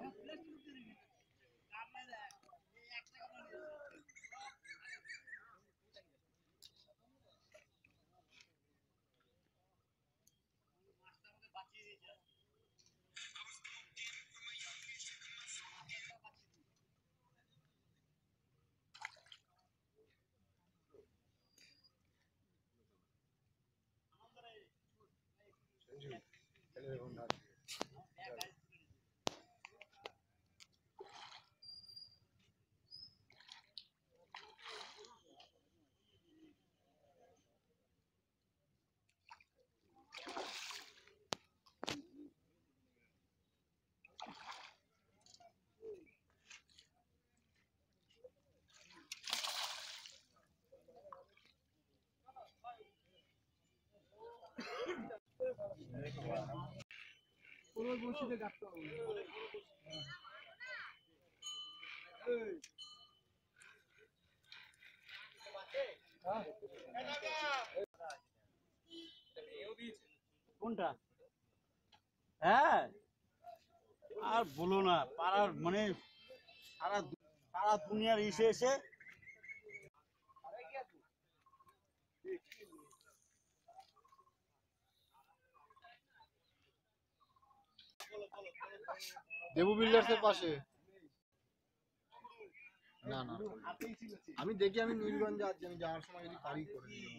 Gracias. কোনটা? হ্যাঁ। আর বলো না পাড়ার মানে সারা সারা দুনিয়ার এসে এসে দেবু বিল্ডার্স এর পাশে? না না। আমি দেখি আমি নীলগঞ্জে আছি, আমি যাওয়ার সময় যদি পারি করে দিই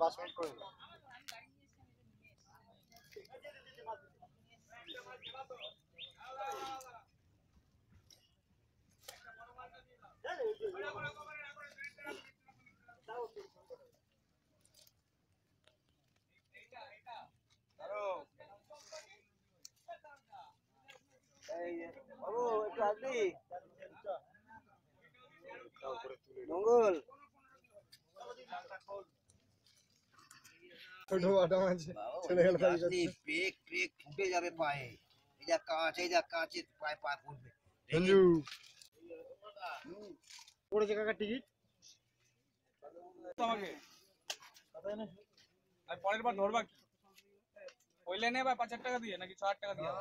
পাঁচ মিনিট করে নিন। বাবু একটু আসবি মঙ্গল ছোট বাটা মাছ চলে গেল তাই আসলি পেক পেক ফুটে যাবে পায়ে এই যা কাঁচ এই যা কাঁচে পায়ে পা ফুটবে সঞ্জু পড়েছে কাকা টিকিট আমাকে আর পরের বার ধরবা কি ওই লাইনে বা পাঁচ হাজার টাকা দিয়ে নাকি ছ হাজার টাকা দিয়ে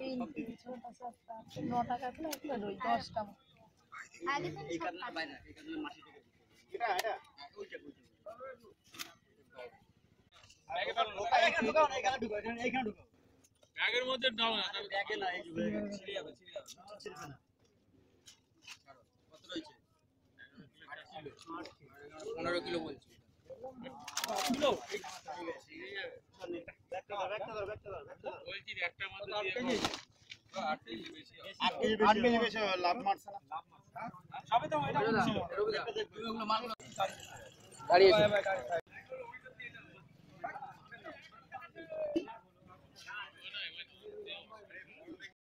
তিন তিন ছোটা সাতটা নটা একটা দশটা আগে তো সাতটা ব্যাগে না। ব্যাগের মধ্যে না ছিঁড়ে যাবে ছিঁড়ে পনেরো কিলো বলছি। বলছি একটা মাত্র দিয়ে আট কেজি? বেশি হবে। আট কেজি বেশি লাভ মারছে না। সবে তো এটা বলছি দাঁড়িয়ে বাই বাই গাড়ি